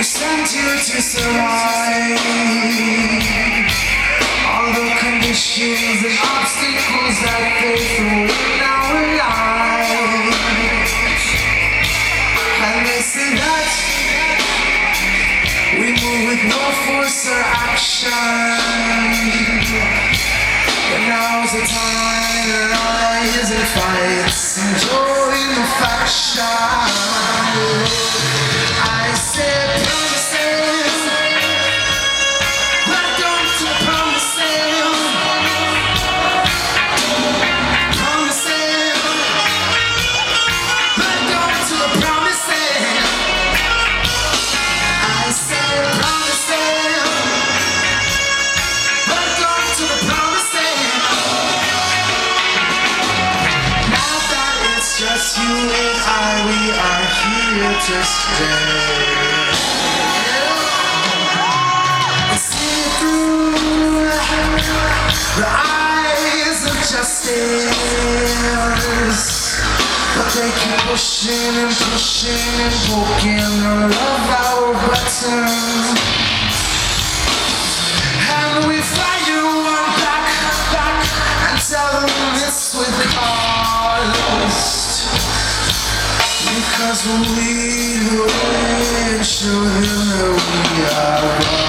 you to survive all the conditions and obstacles that they threw in our lives. And they say that we move with no force or action. But now's the time to rise and fight and join the faction. You and I, we are here to stay. See through the eyes of justice, but they keep pushing and pushing and poking the love our buttons. as o look eu who we are.